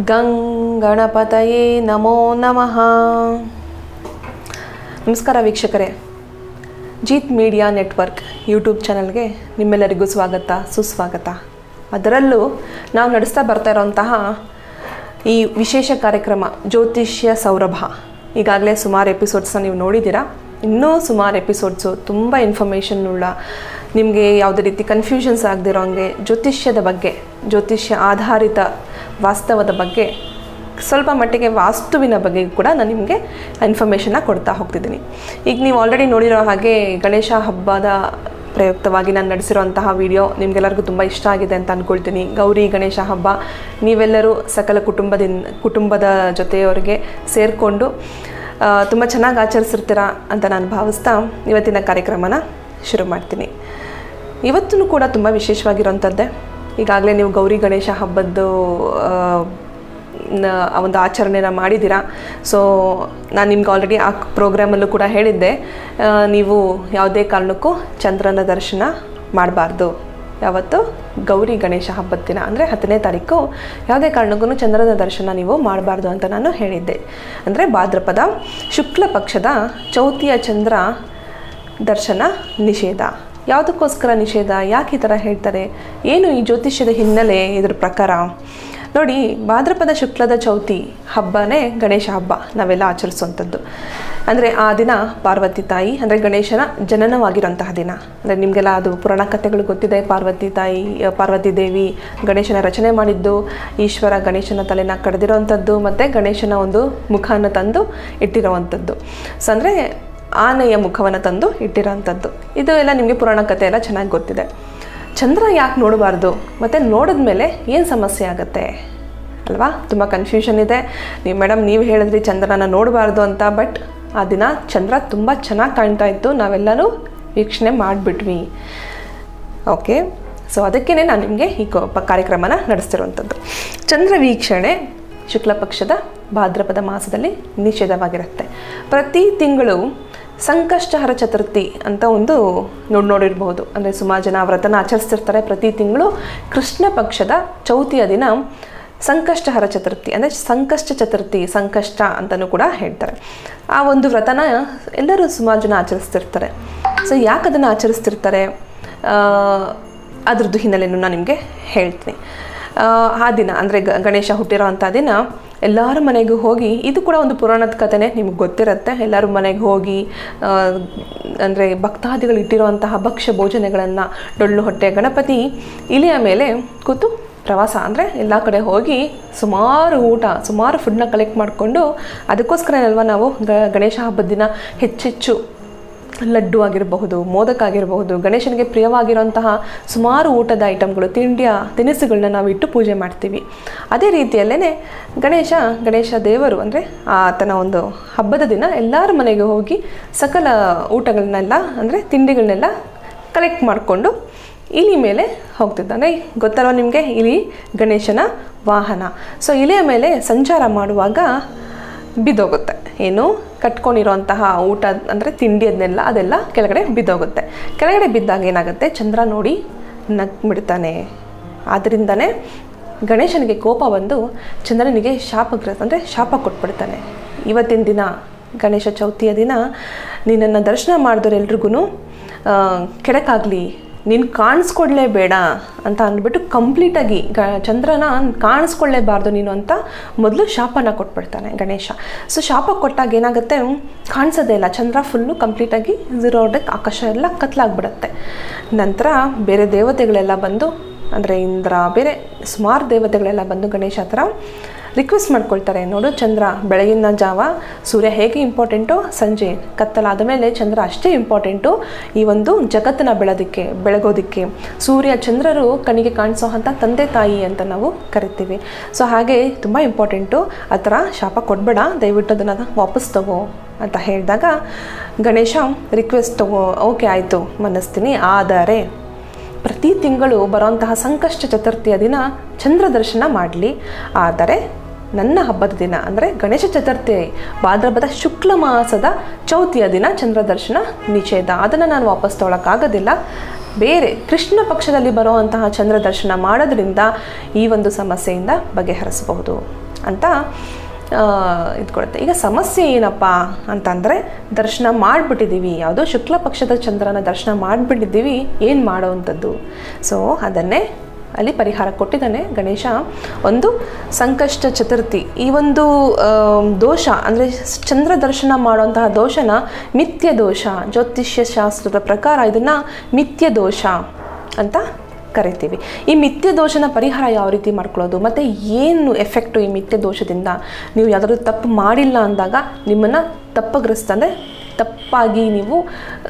ಗಂ ಗಣಪತಯೇ ನಮೋ ನಮಃ. ನಮಸ್ಕಾರ ವೀಕ್ಷಕರೇ. ಜೀತ್ ಮೀಡಿಯಾ ನೆಟ್ವರ್ಕ್ ಯೂಟ್ಯೂಬ್ ಚಾನಲ್ಗೆ ನಿಮ್ಮೆಲ್ಲರಿಗೂ ಸ್ವಾಗತ, ಸುಸ್ವಾಗತ. ಅದರಲ್ಲೂ ನಾವು ನಡೆಸ್ತಾ ಬರ್ತಾ ಇರೋಂತಹ ಈ ವಿಶೇಷ ಕಾರ್ಯಕ್ರಮ ಜ್ಯೋತಿಷ್ಯ ಸೌರಭ. ಈಗಾಗಲೇ ಸುಮಾರು ಎಪಿಸೋಡ್ಸ್ನ ನೀವು ನೋಡಿದ್ದೀರಾ. ಇನ್ನೂ ಸುಮಾರು ಎಪಿಸೋಡ್ಸು ತುಂಬ ಇನ್ಫಾರ್ಮೇಷನ್ ಉಳ್ಳ ನಿಮಗೆ ಯಾವುದೇ ರೀತಿ ಕನ್ಫ್ಯೂಷನ್ಸ್ ಆಗದಿರೋ ಹಂಗೆ ಜ್ಯೋತಿಷ್ಯದ ಬಗ್ಗೆ, ಜ್ಯೋತಿಷ್ಯ ಆಧಾರಿತ ವಾಸ್ತವದ ಬಗ್ಗೆ ಸ್ವಲ್ಪ ಮಟ್ಟಿಗೆ ವಾಸ್ತುವಿನ ಬಗ್ಗೆ ಕೂಡ ನಾನು ನಿಮಗೆ ಇನ್ಫಾರ್ಮೇಷನ್ನ ಕೊಡ್ತಾ ಹೋಗ್ತಿದ್ದೀನಿ. ಈಗ ನೀವು ಆಲ್ರೆಡಿ ನೋಡಿರೋ ಹಾಗೆ ಗಣೇಶ ಹಬ್ಬದ ಪ್ರಯುಕ್ತವಾಗಿ ನಾನು ನಡೆಸಿರುವಂತಹ ವಿಡಿಯೋ ನಿಮಗೆಲ್ಲರಿಗೂ ತುಂಬ ಇಷ್ಟ ಆಗಿದೆ ಅಂತ ಅಂದ್ಕೊಳ್ತೀನಿ ಗೌರಿ ಗಣೇಶ ಹಬ್ಬ ನೀವೆಲ್ಲರೂ ಸಕಲ ಕುಟುಂಬದಿಂದ ಕುಟುಂಬದ ಜೊತೆಯವರಿಗೆ ಸೇರಿಕೊಂಡು ತುಂಬ ಚೆನ್ನಾಗಿ ಆಚರಿಸಿರ್ತೀರಾ ಅಂತ ನಾನು ಭಾವಿಸ್ತಾ ಇವತ್ತಿನ ಕಾರ್ಯಕ್ರಮನ ಶುರು ಮಾಡ್ತೀನಿ. ಇವತ್ತೂ ಕೂಡ ತುಂಬ ವಿಶೇಷವಾಗಿರೋಂಥದ್ದೇ ಈಗಾಗಲೇ ನೀವು ಗೌರಿ ಗಣೇಶ ಹಬ್ಬದ್ದು ಒಂದು ಆಚರಣೆನ ಮಾಡಿದ್ದೀರಾ? ಸೊ ನಾನು ನಿಮ್ಗೆ ಆಲ್ರೆಡಿ ಆ ಪ್ರೋಗ್ರಾಮಲ್ಲೂ ಕೂಡ ಹೇಳಿದ್ದೆ. ನೀವು ಯಾವುದೇ ಕಾರಣಕ್ಕೂ ಚಂದ್ರನ ದರ್ಶನ ಮಾಡಬಾರ್ದು. ಯಾವತ್ತು? ಗೌರಿ ಗಣೇಶ ಹಬ್ಬದ ದಿನ. ಅಂದರೆ ಹತ್ತನೇ ತಾರೀಕು. ಯಾವುದೇ ಕಾರಣಕ್ಕೂ ಚಂದ್ರನ ದರ್ಶನ ನೀವು ಮಾಡಬಾರ್ದು ಅಂತ ನಾನು ಹೇಳಿದ್ದೆ. ಅಂದರೆ ಭಾದ್ರಪದ ಶುಕ್ಲ ಪಕ್ಷದ ಚೌತಿಯ ಚಂದ್ರ ದರ್ಶನ ನಿಷೇಧ. ಯಾವುದಕ್ಕೋಸ್ಕರ ನಿಷೇಧ? ಯಾಕೆ ಈ ಥರ ಹೇಳ್ತಾರೆ? ಏನು ಈ ಜ್ಯೋತಿಷ್ಯದ ಹಿನ್ನೆಲೆ ಇದ್ರ ಪ್ರಕಾರ? ನೋಡಿ, ಭಾದ್ರಪದ ಶುಕ್ಲದ ಚೌತಿ ಹಬ್ಬನೇ ಗಣೇಶ ಹಬ್ಬ. ನಾವೆಲ್ಲ ಆಚರಿಸುವಂಥದ್ದು. ಅಂದರೆ ಆ ದಿನ ಪಾರ್ವತಿ ತಾಯಿ, ಅಂದರೆ ಗಣೇಶನ ಜನನವಾಗಿರುವಂತಹ ದಿನ. ಅಂದರೆ ನಿಮಗೆಲ್ಲ ಅದು ಪುರಾಣ ಕಥೆಗಳು ಗೊತ್ತಿದೆ. ಪಾರ್ವತಿ ತಾಯಿ ಪಾರ್ವತಿ ದೇವಿ ಗಣೇಶನ ರಚನೆ ಮಾಡಿದ್ದು, ಈಶ್ವರ ಗಣೇಶನ ತಲೆನ ಕಡ್ದಿರೋವಂಥದ್ದು, ಮತ್ತು ಗಣೇಶನ ಒಂದು ಮುಖಾನ ತಂದು ಇಟ್ಟಿರೋವಂಥದ್ದು. ಸೊ ಅಂದರೆ ಆನೆಯ ಮುಖವನ್ನು ತಂದು ಇಟ್ಟಿರೋಂಥದ್ದು ಇದು ಎಲ್ಲ ನಿಮಗೆ ಪುರಾಣ ಕಥೆ ಎಲ್ಲ ಚೆನ್ನಾಗಿ ಗೊತ್ತಿದೆ. ಚಂದ್ರ ಯಾಕೆ ನೋಡಬಾರ್ದು? ಮತ್ತು ನೋಡಿದ ಮೇಲೆ ಏನು ಸಮಸ್ಯೆ ಆಗುತ್ತೆ? ಅಲ್ವಾ? ತುಂಬ ಕನ್ಫ್ಯೂಷನ್ ಇದೆ. ನೀವು ಮೇಡಮ್ ನೀವು ಹೇಳಿದ್ರಿ ಚಂದ್ರನ ನೋಡಬಾರ್ದು ಅಂತ ಬಟ್ ಆ ದಿನ ಚಂದ್ರ ತುಂಬ ಚೆನ್ನಾಗಿ ಕಾಣ್ತಾ ಇತ್ತು. ನಾವೆಲ್ಲರೂ ವೀಕ್ಷಣೆ ಮಾಡಿಬಿಟ್ವಿ. ಓಕೆ ಸೊ ಅದಕ್ಕೇ ನಾನು ನಿಮಗೆ ಈ ಕಾರ್ಯಕ್ರಮನ ನಡೆಸ್ತಿರುವಂಥದ್ದು ಚಂದ್ರ ವೀಕ್ಷಣೆ ಶುಕ್ಲ ಪಕ್ಷದ ಭಾದ್ರಪದ ಮಾಸದಲ್ಲಿ ನಿಷೇಧವಾಗಿರುತ್ತೆ. ಪ್ರತಿ ತಿಂಗಳು ಸಂಕಷ್ಟಹರ ಚತುರ್ಥಿ ಅಂತ ಒಂದು ನೋಡಿ ನೋಡಿರ್ಬೋದು ಅಂದರೆ ಸುಮಾರು ಜನ ವ್ರತನ ಆಚರಿಸ್ತಿರ್ತಾರೆ ಪ್ರತಿ ತಿಂಗಳು. ಕೃಷ್ಣ ಪಕ್ಷದ ಚೌತಿಯ ದಿನ ಸಂಕಷ್ಟಹರ ಚತುರ್ಥಿ. ಅಂದರೆ ಸಂಕಷ್ಟ ಚತುರ್ಥಿ ಸಂಕಷ್ಟ ಅಂತಲೂ ಕೂಡ ಹೇಳ್ತಾರೆ. ಆ ಒಂದು ವ್ರತನ ಎಲ್ಲರೂ ಸುಮಾರು ಜನ ಆಚರಿಸ್ತಿರ್ತಾರೆ. ಸೊ ಯಾಕೆ ಅದನ್ನು ಆಚರಿಸ್ತಿರ್ತಾರೆ? ಅದ್ರದ್ದು ಹಿನ್ನೆಲೆಯನ್ನು ನಾನು ನಿಮಗೆ ಹೇಳ್ತೀನಿ. ಆ, ಆ ದಿನ ಅಂದರೆ ಗಣೇಶ ಹುಟ್ಟಿರೋ ಅಂಥ ದಿನ ಎಲ್ಲರ ಮನೆಗೂ ಹೋಗಿ, ಇದು ಕೂಡ ಒಂದು ಪುರಾಣದ ಕಥೆನೇ, ನಿಮ್ಗೆ ಗೊತ್ತಿರುತ್ತೆ. ಎಲ್ಲರ ಮನೆಗೆ ಹೋಗಿ ಅಂದರೆ ಭಕ್ತಾದಿಗಳು ಇಟ್ಟಿರುವಂತಹ ಭಕ್ಷ್ಯ ಭೋಜನಗಳನ್ನು, ಡೊಳ್ಳು ಹೊಟ್ಟೆ, ಗಣಪತಿ, ಇಲಿಯ ಮೇಲೆ ಕೂತು ಪ್ರವಾಸ, ಅಂದರೆ ಎಲ್ಲ ಕಡೆ ಹೋಗಿ ಸುಮಾರು ಊಟ, ಸುಮಾರು ಫುಡ್ನ ಕಲೆಕ್ಟ್ ಮಾಡಿಕೊಂಡು ಅದಕ್ಕೋಸ್ಕರ ಅಲ್ವಾ ನಾವು ಗಣೇಶ ಹಬ್ಬದ ದಿನ ಹೆಚ್ಚೆಚ್ಚು ಲಡ್ಡು ಆಗಿರಬಹುದು, ಮೋದಕ ಆಗಿರಬಹುದು, ಗಣೇಶನಿಗೆ ಪ್ರಿಯವಾಗಿರುವಂತಹ ಸುಮಾರು ಊಟದ ಐಟಮ್ಗಳು ತಿಂಡಿಯ ತಿನಿಸುಗಳನ್ನ ನಾವು ಇಟ್ಟು ಪೂಜೆ ಮಾಡ್ತೀವಿ. ಅದೇ ರೀತಿಯಲ್ಲೇ ಗಣೇಶ ಗಣೇಶ ದೇವರು ಅಂದರೆ ಆತನ ಒಂದು ಹಬ್ಬದ ದಿನ ಎಲ್ಲರ ಮನೆಗೆ ಹೋಗಿ ಸಕಲ ಊಟಗಳನ್ನೆಲ್ಲ ಅಂದರೆ ತಿಂಡಿಗಳನ್ನೆಲ್ಲ ಕಲೆಕ್ಟ್ ಮಾಡಿಕೊಂಡು ಇಲಿ ಮೇಲೆ ಹೋಗ್ತಿದ್ದಾನೆ. ಗೊತ್ತಲ್ವ ನಿಮಗೆ? ಇಲಿ ಗಣೇಶನ ವಾಹನ. ಸೊ ಇಲಿಯ ಮೇಲೆ ಸಂಚಾರ ಮಾಡುವಾಗ ಬಿದ್ದೋಗುತ್ತೆ. ಏನು? ಕಟ್ಕೊಂಡಿರೋಂತಹ ಊಟ, ಅಂದರೆ ತಿಂಡಿ ಅದನ್ನೆಲ್ಲ, ಅದೆಲ್ಲ ಕೆಳಗಡೆ ಬಿದ್ದೋಗುತ್ತೆ. ಕೆಳಗಡೆ ಬಿದ್ದಾಗ ಏನಾಗುತ್ತೆ? ಚಂದ್ರ ನೋಡಿ ನಗ್ಬಿಡ್ತಾನೆ. ಆದ್ದರಿಂದನೇ ಗಣೇಶನಿಗೆ ಕೋಪ ಬಂದು ಚಂದ್ರನಿಗೆ ಶಾಪಗ್ರ ಅಂದರೆ ಶಾಪ ಕೊಟ್ಬಿಡ್ತಾನೆ. ಇವತ್ತಿನ ದಿನ, ಗಣೇಶ ಚೌತಿಯ ದಿನ, ನಿನ್ನನ್ನು ದರ್ಶನ ಮಾಡಿದವರೆಲ್ರಿಗೂ ಕೆಡಕಾಗಲಿ. ನೀನು ಕಾಣಿಸ್ಕೊಡ್ಲೇಬೇಡ ಅಂತ ಅಂದ್ಬಿಟ್ಟು ಕಂಪ್ಲೀಟಾಗಿ ಗ, ಚಂದ್ರನ ಕಾಣಿಸ್ಕೊಳ್ಳೇಬಾರ್ದು ನೀನು ಅಂತ ಮೊದಲು ಶಾಪನ ಕೊಟ್ಬಿಡ್ತಾನೆ ಗಣೇಶ. ಸೊ ಶಾಪ ಕೊಟ್ಟಾಗ ಏನಾಗುತ್ತೆ? ಕಾಣಿಸೋದೇ ಇಲ್ಲ. ಚಂದ್ರ ಫುಲ್ಲು ಕಂಪ್ಲೀಟಾಗಿ ಝೀರೋಡಕ್ಕೆ ಆಕಾಶ ಎಲ್ಲ ಕತ್ಲಾಗ್ಬಿಡುತ್ತೆ. ನಂತರ ಬೇರೆ ದೇವತೆಗಳೆಲ್ಲ ಬಂದು, ಅಂದರೆ ಇಂದ್ರ ಬೇರೆ ಸುಮಾರು ದೇವತೆಗಳೆಲ್ಲ ಬಂದು ಗಣೇಶ ಹತ್ರ ರಿಕ್ವೆಸ್ಟ್ ಮಾಡ್ಕೊಳ್ತಾರೆ. ನೋಡು, ಚಂದ್ರ, ಬೆಳಗಿನ ಜಾವ ಸೂರ್ಯ ಹೇಗೆ ಇಂಪಾರ್ಟೆಂಟು ಸಂಜೆ ಕತ್ತಲಾದ ಮೇಲೆ ಚಂದ್ರ ಅಷ್ಟೇ ಇಂಪಾರ್ಟೆಂಟು ಈ ಒಂದು ಜಗತ್ತನ್ನ ಬೆಳೋದಕ್ಕೆ, ಬೆಳಗೋದಕ್ಕೆ. ಸೂರ್ಯ ಚಂದ್ರರು ಕಣ್ಣಿಗೆ ಕಾಣಿಸೋ ಅಂಥ ತಂದೆ ತಾಯಿ ಅಂತ ನಾವು ಕರಿತೀವಿ. ಸೊ ಹಾಗೆ ತುಂಬ ಇಂಪಾರ್ಟೆಂಟು ಆ ಥರ ಶಾಪ ಕೊಡಬೇಡ. ದಯವಿಟ್ಟು ಅದನ್ನು ವಾಪಸ್ ತಗೋ ಅಂತ ಹೇಳಿದಾಗ ಗಣೇಶ ರಿಕ್ವೆಸ್ಟ್ ತಗೋ ಓಕೆ ಆಯಿತು, ಮನಸ್ತೀನಿ. ಆದರೆ ಪ್ರತಿ ತಿಂಗಳು ಬರುವಂತಹ ಸಂಕಷ್ಟ ಚತುರ್ಥಿಯ ದಿನ ಚಂದ್ರ ದರ್ಶನ ಮಾಡಲಿ. ಆದರೆ ನನ್ನ ಹಬ್ಬದ ದಿನ ಅಂದರೆ ಗಣೇಶ ಚತುರ್ಥಿ, ಭಾದ್ರಪದ ಶುಕ್ಲ ಮಾಸದ ಚೌತಿಯ ದಿನ ಚಂದ್ರ ದರ್ಶನ ನಿಷೇಧ. ಅದನ್ನು ನಾನು ವಾಪಸ್ ತೊಗೊಳಕ್ಕಾಗೋದಿಲ್ಲ ಬೇರೆ ಕೃಷ್ಣ ಪಕ್ಷದಲ್ಲಿ ಬರುವಂತಹ ಚಂದ್ರ ದರ್ಶನ ಮಾಡೋದ್ರಿಂದ ಈ ಒಂದು ಸಮಸ್ಯೆಯಿಂದ ಬಗೆಹರಿಸಬಹುದು ಅಂತ ಇದು ಕೊಡುತ್ತೆ. ಈಗ ಸಮಸ್ಯೆ ಏನಪ್ಪ ಅಂತಂದರೆ ದರ್ಶನ ಮಾಡಿಬಿಟ್ಟಿದ್ದೀವಿ. ಯಾವುದೋ ಶುಕ್ಲ ಪಕ್ಷದ ಚಂದ್ರನ ದರ್ಶನ ಮಾಡಿಬಿಟ್ಟಿದ್ದೀವಿ. ಏನು ಮಾಡೋವಂಥದ್ದು ಸೊ ಅದನ್ನೇ ಅಲ್ಲಿ ಪರಿಹಾರ ಕೊಟ್ಟಿದ್ದಾನೆ ಗಣೇಶ. ಒಂದು ಸಂಕಷ್ಟ ಚತುರ್ಥಿ. ಈ ಒಂದು ದೋಷ, ಅಂದರೆ ಚಂದ್ರ ದರ್ಶನ ಮಾಡುವಂತಹ ದೋಷನ ಮಿಥ್ಯ ದೋಷ, ಜ್ಯೋತಿಷ್ಯ ಶಾಸ್ತ್ರದ ಪ್ರಕಾರ ಇದನ್ನು ಮಿಥ್ಯ ದೋಷ ಅಂತ ಕರಿತೀವಿ. ಈ ಮಿಥ್ಯ ದೋಷನ ಪರಿಹಾರ ಯಾವ ರೀತಿ ಮಾಡ್ಕೊಳ್ಳೋದು? ಮತ್ತು ಏನು ಎಫೆಕ್ಟು ಈ ಮಿಥ್ಯ ದೋಷದಿಂದ? ನೀವು ಯಾವುದಾದ್ರೂ ತಪ್ಪು ಮಾಡಿಲ್ಲ ಅಂದಾಗ ನಿಮ್ಮನ್ನು ತಪ್ಪಗ್ರಸ್ತ, ಅಂದರೆ ತಪ್ಪಾಗಿ ನೀವು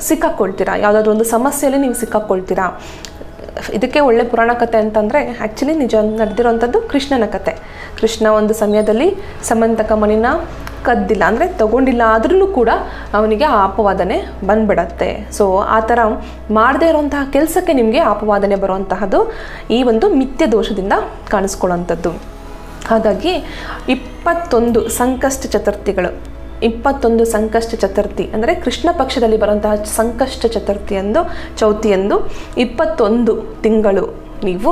ಸಿಕ್ಕಾಕ್ಕೊಳ್ತೀರಾ ಯಾವುದಾದ್ರೂ ಒಂದು ಸಮಸ್ಯೆಯಲ್ಲಿ ನೀವು ಸಿಕ್ಕಾಕೊಳ್ತೀರಾ? ಇದಕ್ಕೆ ಒಳ್ಳೆ ಪುರಾಣ ಕಥೆ ಅಂತಂದರೆ ಆ್ಯಕ್ಚುಲಿ ನಿಜ ನಡೆದಿರುವಂಥದ್ದು ಕೃಷ್ಣನ ಕತೆ. ಕೃಷ್ಣ ಒಂದು ಸಮಯದಲ್ಲಿ ಸಮಂತಕ ಮಣಿನ ಕದ್ದಿಲ್ಲ, ಅಂದರೆ ತಗೊಂಡಿಲ್ಲ ಆದ್ರೂ ಕೂಡ ಅವನಿಗೆ ಆ ಅಪವಾದನೆ ಬಂದ್ಬಿಡತ್ತೆ. ಸೊ ಆ ಥರ ಮಾಡದೇ ಇರುವಂತಹ ಕೆಲಸಕ್ಕೆ ನಿಮಗೆ ಅಪವಾದನೆ ಬರುವಂತಹದ್ದು ಈ ಒಂದು ಮಿಥ್ಯ ದೋಷದಿಂದ ಕಾಣಿಸ್ಕೊಳ್ಳುವಂಥದ್ದು. ಹಾಗಾಗಿ ಇಪ್ಪತ್ತೊಂದು ಸಂಕಷ್ಟ ಚತುರ್ಥಿಗಳು. ಇಪ್ಪತ್ತೊಂದು ಸಂಕಷ್ಟ ಚತುರ್ಥಿ, ಅಂದರೆ ಕೃಷ್ಣ ಪಕ್ಷದಲ್ಲಿ ಬರುವಂತಹ ಸಂಕಷ್ಟ ಚತುರ್ಥಿಯಂದು ಚೌತಿಯಂದು ಇಪ್ಪತ್ತೊಂದು ತಿಂಗಳು ನೀವು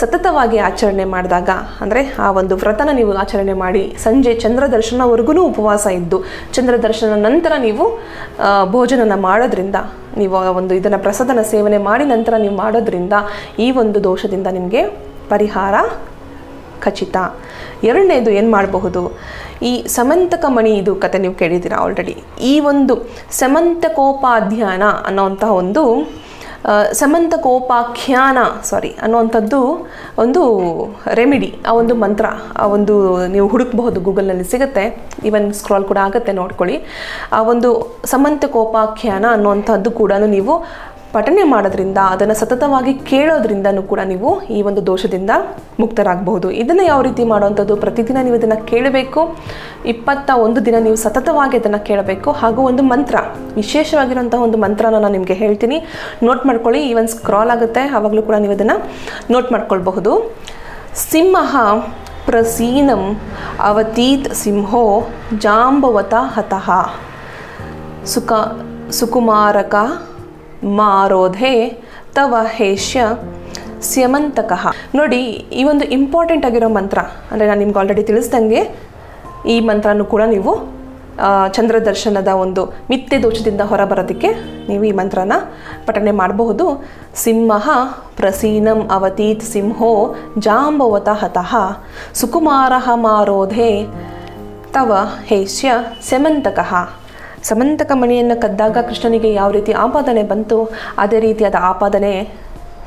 ಸತತವಾಗಿ ಆಚರಣೆ ಮಾಡಿದಾಗ, ಅಂದರೆ ಆ ಒಂದು ವ್ರತನ ನೀವು ಆಚರಣೆ ಮಾಡಿ, ಸಂಜೆ ಚಂದ್ರ ದರ್ಶನವರೆಗೂ ಉಪವಾಸ ಇದ್ದು ಚಂದ್ರ ದರ್ಶನ ನಂತರ ನೀವು ಭೋಜನನ ಮಾಡೋದ್ರಿಂದ, ನೀವು ಒಂದು ಇದನ್ನು ಪ್ರಸಾದನ ಸೇವನೆ ಮಾಡಿ ನಂತರ ನೀವು ಮಾಡೋದ್ರಿಂದ ಈ ಒಂದು ದೋಷದಿಂದ ನಿಮಗೆ ಪರಿಹಾರ ಖಚಿತ. ಎರಡನೇದು ಏನು ಮಾಡಬಹುದು? ಈ ಸಮಂತಕ ಮಣಿ ಇದು ಕತೆ ನೀವು ಕೇಳಿದ್ದೀರಾ ಆಲ್ರೆಡಿ ಈ ಒಂದು ಸಮಂತಕೋಪಾಧ್ಯಾನ ಅನ್ನೋಂತಹ ಒಂದು ಸಮಂತಕೋಪಾಖ್ಯಾನ ಸಾರಿ ಅನ್ನುವಂಥದ್ದು ಒಂದು ರೆಮಿಡಿ ಆ ಒಂದು ಮಂತ್ರ, ಆ ಒಂದು ನೀವು ಹುಡುಕಬಹುದು, ಗೂಗಲ್ನಲ್ಲಿ ಸಿಗುತ್ತೆ. ಈವನ್ ಸ್ಕ್ರಾಲ್ ಕೂಡ ಆಗುತ್ತೆ, ನೋಡ್ಕೊಳ್ಳಿ. ಆ ಒಂದು ಸಮಂತಕೋಪಾಖ್ಯಾನ ಅನ್ನುವಂಥದ್ದು ಕೂಡ ನೀವು ಪಠನೆ ಮಾಡೋದ್ರಿಂದ, ಅದನ್ನು ಸತತವಾಗಿ ಕೇಳೋದ್ರಿಂದನೂ ಕೂಡ ನೀವು ಈ ಒಂದು ದೋಷದಿಂದ ಮುಕ್ತರಾಗಬಹುದು. ಇದನ್ನು ಯಾವ ರೀತಿ ಮಾಡುವಂಥದ್ದು? ಪ್ರತಿದಿನ ನೀವು ಇದನ್ನು ಕೇಳಬೇಕು. ಇಪ್ಪತ್ತ ಒಂದು ದಿನ ನೀವು ಸತತವಾಗಿ ಅದನ್ನು ಕೇಳಬೇಕು. ಹಾಗೂ ಒಂದು ಮಂತ್ರ, ವಿಶೇಷವಾಗಿರುವಂಥ ಒಂದು ಮಂತ್ರನ ನಾನು ನಿಮಗೆ ಹೇಳ್ತೀನಿ. ನೋಟ್ ಮಾಡ್ಕೊಳ್ಳಿ ಈವನ್ ಸ್ಕ್ರಾಲ್ ಆಗುತ್ತೆ. ಆವಾಗಲೂ ಕೂಡ ನೀವು ಅದನ್ನು ನೋಟ್ ಮಾಡ್ಕೊಳ್ಬಹುದು. ಸಿಂಹ ಪ್ರಸೀನಂ ಅವತೀತ್ ಸಿಂಹೋ ಜಾಂಬವತ ಹತಃ. ಸುಖ ಸುಕುಮಾರಕ ಮಾರೋಧೆ, ತವ ಹೇಷ್ಯ ಸ್ಯಮಂತಕಃ. ನೋಡಿ, ಈ ಒಂದು ಇಂಪಾರ್ಟೆಂಟ್ ಆಗಿರೋ ಮಂತ್ರ, ಅಂದರೆ ನಾನು ನಿಮ್ಗೆ ಆಲ್ರೆಡಿ ತಿಳಿಸ್ದಂಗೆ, ಈ ಮಂತ್ರನೂ ಕೂಡ ನೀವು ಚಂದ್ರದರ್ಶನದ ಚಂದ್ರ ದರ್ಶನದ ಒಂದು ಮಿಥ್ಯೆ ದೋಷದಿಂದ ಹೊರಬರೋದಕ್ಕೆ ನೀವು ಈ ಮಂತ್ರನ ಪಠನೆ ಮಾಡಬಹುದು. ಸಿಂಹ ಪ್ರಸೀನಂ ಅವತೀತ್ ಸಿಂಹೋ ಜಾಂಬವತ ಹತಃ. ಸುಕುಮಾರಃ ಮಾರೋಧೆ, ತವ ಹೇಷ್ಯ ಸೆಮಂತಕಃ ಸಮಂತಕ ಮಣಿಯನ್ನು ಕದ್ದಾಗ ಕೃಷ್ಣನಿಗೆ ಯಾವ ರೀತಿ ಆಪಾದನೆ ಬಂತು ಅದೇ ರೀತಿಯಾದ ಆಪಾದನೆ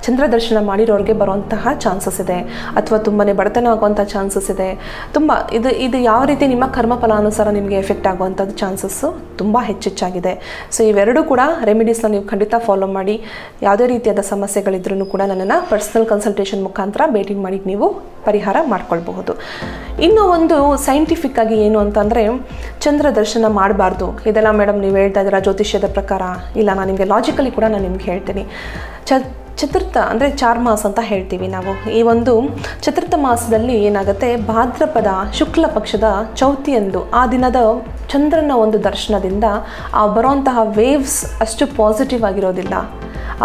ಚಂದ್ರ ದರ್ಶನ ಮಾಡಿರೋರಿಗೆ ಬರುವಂತಹ ಚಾನ್ಸಸ್ ಇದೆ, ಅಥವಾ ತುಂಬಾ ಬಡತನ ಆಗುವಂಥ ಚಾನ್ಸಸ್ ಇದೆ. ತುಂಬ, ಇದು ಇದು ಯಾವ ರೀತಿ ನಿಮ್ಮ ಕರ್ಮ ಫಲಾನುಸಾರ ನಿಮಗೆ ಎಫೆಕ್ಟ್ ಆಗುವಂಥದ್ದು ಚಾನ್ಸಸ್ಸು ತುಂಬ ಹೆಚ್ಚೆಚ್ಚಾಗಿದೆ. ಸೊ, ಇವೆರಡೂ ಕೂಡ ರೆಮಿಡೀಸ್ನ ನೀವು ಖಂಡಿತ ಫಾಲೋ ಮಾಡಿ. ಯಾವುದೇ ರೀತಿಯಾದ ಸಮಸ್ಯೆಗಳಿದ್ರೂ ಕೂಡ ನನ್ನನ್ನು ಪರ್ಸ್ನಲ್ ಕನ್ಸಲ್ಟೇಷನ್ ಮುಖಾಂತರ ಭೇಟಿ ಮಾಡಿ ನೀವು ಪರಿಹಾರ ಮಾಡ್ಕೊಳ್ಬಹುದು. ಇನ್ನೂ ಒಂದು ಸೈಂಟಿಫಿಕ್ ಆಗಿ ಏನು ಅಂತಂದರೆ ಚಂದ್ರ ದರ್ಶನ ಮಾಡಬಾರ್ದು. ಇದೆಲ್ಲ ಮೇಡಮ್ ನೀವು ಹೇಳ್ತಾ ಇದ್ದೀರಾ ಜ್ಯೋತಿಷ್ಯದ ಪ್ರಕಾರ. ಇಲ್ಲ, ನಾನು ನಿಮಗೆ ಲಾಜಿಕಲಿ ಕೂಡ ನಾನು ನಿಮ್ಗೆ ಹೇಳ್ತೀನಿ. ಚ ಚತುರ್ಥ ಅಂದರೆ ಚಾರ್ಮಾಸ ಅಂತ ಹೇಳ್ತೀವಿ ನಾವು. ಈ ಒಂದು ಚತುರ್ಥ ಮಾಸದಲ್ಲಿ ಏನಾಗುತ್ತೆ, ಭಾದ್ರಪದ ಶುಕ್ಲ ಪಕ್ಷದ ಚೌತಿಯಂದು ಆ ದಿನದ ಚಂದ್ರನ ಒಂದು ದರ್ಶನದಿಂದ ಆ ಬರೋಂತಹ ವೇವ್ಸ್ ಅಷ್ಟು ಪಾಸಿಟಿವ್ ಆಗಿರೋದಿಲ್ಲ.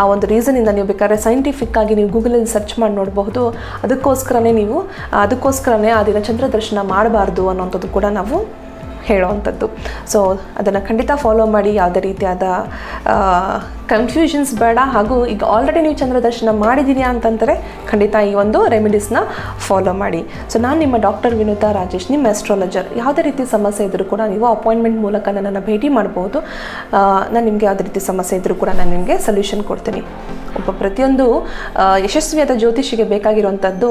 ಆ ಒಂದು ರೀಸನಿಂದ ನೀವು ಬೇಕಾದ್ರೆ ಸೈಂಟಿಫಿಕ್ ಆಗಿ ನೀವು ಗೂಗಲಲ್ಲಿ ಸರ್ಚ್ ಮಾಡಿ ನೋಡಬಹುದು. ಅದಕ್ಕೋಸ್ಕರನೇ ನೀವು, ಅದಕ್ಕೋಸ್ಕರನೇ ಆ ದಿನ ಚಂದ್ರ ದರ್ಶನ ಮಾಡಬಾರ್ದು ಅನ್ನೋಂಥದ್ದು ಕೂಡ ನಾವು ಹೇಳೋವಂಥದ್ದು. ಸೊ ಅದನ್ನು ಖಂಡಿತ ಫಾಲೋ ಮಾಡಿ, ಯಾವುದೇ ರೀತಿಯಾದ ಕನ್ಫ್ಯೂಷನ್ಸ್ ಬೇಡ. ಹಾಗೂ ಈಗ ಆಲ್ರೆಡಿ ನೀವು ಚಂದ್ರ ದರ್ಶನ ಮಾಡಿದ್ದೀರಾ ಅಂತಂದರೆ ಖಂಡಿತ ಈ ಒಂದು ರೆಮಿಡೀಸ್ನ ಫಾಲೋ ಮಾಡಿ. ಸೊ ನಾನು ನಿಮ್ಮ ಡಾಕ್ಟರ್ ವಿನುತಾ ರಾಜೇಶ್, ನಿಮ್ಮ ಆಸ್ಟ್ರಾಲಜರ್ ಯಾವುದೇ ರೀತಿ ಸಮಸ್ಯೆ ಇದ್ದರೂ ಕೂಡ ನೀವು ಅಪಾಯಿಂಟ್ಮೆಂಟ್ ಮೂಲಕ ನನ್ನನ್ನು ಭೇಟಿ ಮಾಡ್ಬೋದು. ನಾನು ನಿಮಗೆ ಯಾವುದೇ ರೀತಿ ಸಮಸ್ಯೆ ಇದ್ದರೂ ಕೂಡ ನಾನು ನಿಮಗೆ ಸೊಲ್ಯೂಷನ್ ಕೊಡ್ತೀನಿ. ಒಬ್ಬ ಪ್ರತಿಯೊಂದು ಯಶಸ್ವಿಯಾದ ಜ್ಯೋತಿಷಿಗೆ ಬೇಕಾಗಿರುವಂಥದ್ದು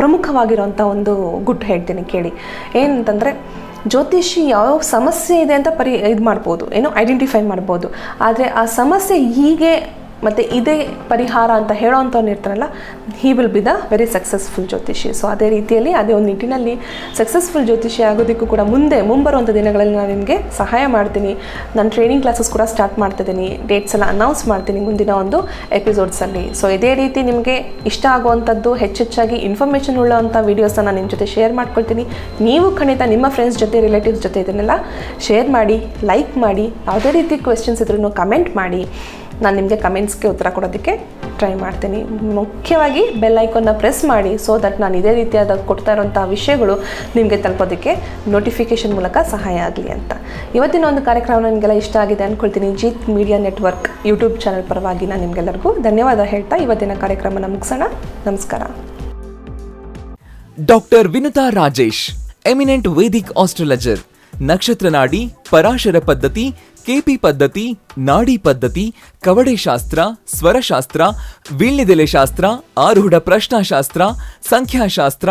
ಪ್ರಮುಖವಾಗಿರುವಂಥ ಒಂದು ಗುಟ್ಟು ಹೇಳ್ತೀನಿ ಕೇಳಿ. ಏನಂತಂದರೆ ಜ್ಯೋತಿಷಿ ಯಾವ ಸಮಸ್ಯೆ ಇದೆ ಅಂತ ಪರಿ ಇದು ಮಾಡ್ಬೋದು, ಏನು ಐಡೆಂಟಿಫೈ ಮಾಡ್ಬೋದು. ಆದರೆ ಆ ಸಮಸ್ಯೆ ಹೀಗೆ ಮತ್ತು ಇದೇ ಪರಿಹಾರ ಅಂತ ಹೇಳೋವಂಥವ್ನು ಇರ್ತಾರಲ್ಲ he will be the very successful ಜ್ಯೋತಿಷಿ. ಸೊ ಅದೇ ರೀತಿಯಲ್ಲಿ ಅದೇ ಒಂದು ನಿಟ್ಟಿನಲ್ಲಿ ಸಕ್ಸಸ್ಫುಲ್ ಜ್ಯೋತಿಷಿ ಆಗೋದಕ್ಕೂ ಕೂಡ ಮುಂದೆ ಮುಂಬರುವಂಥ ದಿನಗಳಲ್ಲಿ ನಾನು ನಿಮಗೆ ಸಹಾಯ ಮಾಡ್ತೀನಿ. ನಾನು ಟ್ರೈನಿಂಗ್ ಕ್ಲಾಸಸ್ ಕೂಡ ಸ್ಟಾರ್ಟ್ ಮಾಡ್ತಿದ್ದೀನಿ. ಡೇಟ್ಸ್ ಎಲ್ಲ ಅನೌನ್ಸ್ ಮಾಡ್ತೀನಿ ಮುಂದಿನ ಒಂದು ಎಪಿಸೋಡ್ಸಲ್ಲಿ ಸೊ ಇದೇ ರೀತಿ ನಿಮಗೆ ಇಷ್ಟ ಆಗುವಂಥದ್ದು, ಹೆಚ್ಚೆಚ್ಚಾಗಿ ಇನ್ಫಾರ್ಮೇಷನ್ ಉಳ್ಳಂಥ ವೀಡಿಯೋಸ್ನ ನಾನು ನಿಮ್ಮ ಜೊತೆ ಶೇರ್ ಮಾಡ್ಕೊಳ್ತೀನಿ. ನೀವು ಖಂಡಿತ ನಿಮ್ಮ ಫ್ರೆಂಡ್ಸ್ ಜೊತೆ ರಿಲೇಟಿವ್ಸ್ ಜೊತೆ ಇದನ್ನೆಲ್ಲ ಶೇರ್ ಮಾಡಿ ಲೈಕ್ ಮಾಡಿ, ಯಾವುದೇ ರೀತಿ ಕ್ವೆಶನ್ಸ್ ಇದ್ರೂ ಕಮೆಂಟ್ ಮಾಡಿ. ನಾನು ನಿಮಗೆ ಕಮೆಂಟ್ಸ್ಗೆ ಉತ್ತರ ಕೊಡೋದಕ್ಕೆ ಟ್ರೈ ಮಾಡ್ತೀನಿ. ಮುಖ್ಯವಾಗಿ ಬೆಲ್ ಪ್ರೆಸ್ ಮಾಡಿ ಸೊ ದಟ್ ನಾನು ಇದೇ ರೀತಿಯಾದ ಕೊಡ್ತಾ ಇರೋಂಥ ವಿಷಯಗಳು ನಿಮಗೆ ತಲುಪೋದಕ್ಕೆ ನೋಟಿಫಿಕೇಷನ್ ಮೂಲಕ ಸಹಾಯ ಆಗಲಿ ಅಂತ. ಇವತ್ತಿನ ಒಂದು ಕಾರ್ಯಕ್ರಮ ನಿಮಗೆಲ್ಲ ಇಷ್ಟ ಆಗಿದೆ ಅಂದ್ಕೊಳ್ತೀನಿ Jeet media network YouTube channel ಪರವಾಗಿ ನಾನು ನಿಮಗೆಲ್ಲರಿಗೂ ಧನ್ಯವಾದ ಹೇಳ್ತಾ ಇವತ್ತಿನ ಕಾರ್ಯಕ್ರಮನ ಮುಗಿಸೋಣ. ನಮಸ್ಕಾರ. Doctor Vinuta Rajesh eminent Vedic astrologer Nakshatra Nadi Parashara ಪದ್ಧತಿ, ಕೆಪಿ ಪದ್ಧತಿ, ನಾಡಿ ಪದ್ಧತಿ, ಕವಡೆ ಶಾಸ್ತ್ರ, ಸ್ವರಶಾಸ್ತ್ರ, ವೀಳ್ಯದೆಲೆ ಶಾಸ್ತ್ರ, ಆರೂಢ ಪ್ರಶ್ನಾಶಾಸ್ತ್ರ, ಸಂಖ್ಯಾಶಾಸ್ತ್ರ,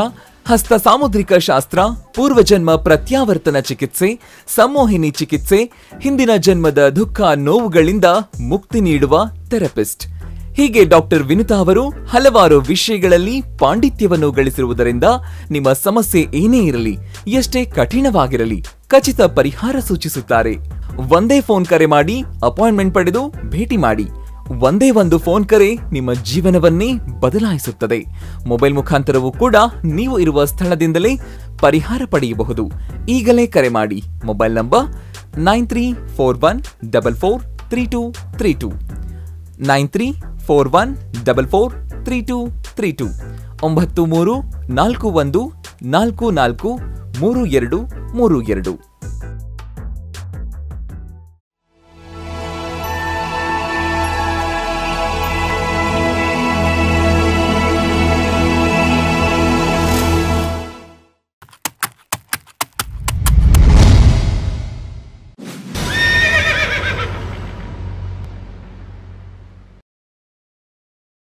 ಹಸ್ತ ಸಾಮುದ್ರಿಕ ಶಾಸ್ತ್ರ, ಪೂರ್ವಜನ್ಮ ಪ್ರತ್ಯಾವರ್ತನ ಚಿಕಿತ್ಸೆ, ಸಂಮೋಹಿನಿ ಚಿಕಿತ್ಸೆ, ಹಿಂದಿನ ಜನ್ಮದ ದುಃಖ ನೋವುಗಳಿಂದ ಮುಕ್ತಿ ನೀಡುವ ಥೆರಪಿಸ್ಟ್. ಹೀಗೆ ಡಾಕ್ಟರ್ ವಿನುತಾ ಅವರು ಹಲವಾರು ವಿಷಯಗಳಲ್ಲಿ ಪಾಂಡಿತ್ಯವನ್ನು ಗಳಿಸಿರುವುದರಿಂದ ನಿಮ್ಮ ಸಮಸ್ಯೆ ಏನೇ ಇರಲಿ, ಎಷ್ಟೇ ಕಠಿಣವಾಗಿರಲಿ, ಖಚಿತ ಪರಿಹಾರ ಸೂಚಿಸುತ್ತಾರೆ. ಒಂದೇ ಫೋನ್ ಕರೆ ಮಾಡಿ, ಅಪಾಯಿಂಟ್ಮೆಂಟ್ ಪಡೆದು ಭೇಟಿ ಮಾಡಿ. ಒಂದೇ ಒಂದು ಫೋನ್ ಕರೆ ನಿಮ್ಮ ಜೀವನವನ್ನೇ ಬದಲಾಯಿಸುತ್ತದೆ. ಮೊಬೈಲ್ ಮುಖಾಂತರವೂ ಕೂಡ ನೀವು ಇರುವ ಸ್ಥಳದಿಂದಲೇ ಪರಿಹಾರ ಪಡೆಯಬಹುದು. ಈಗಲೇ ಕರೆ ಮಾಡಿ. Mobile number nine three four one double four three two three two. Nine three four one double four three two three two ಒಂಬತ್ತು ಮೂರು ನಾಲ್ಕು ಒಂದು ನಾಲ್ಕು ನಾಲ್ಕು ಮೂರು ಎರಡು ಮೂರು ಎರಡು